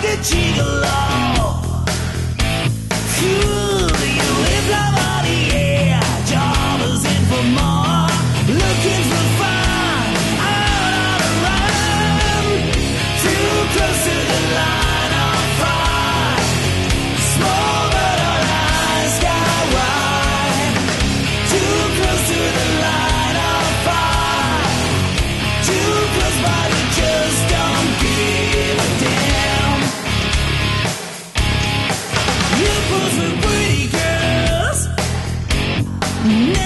minded gigolo. Phew. Mm-hmm.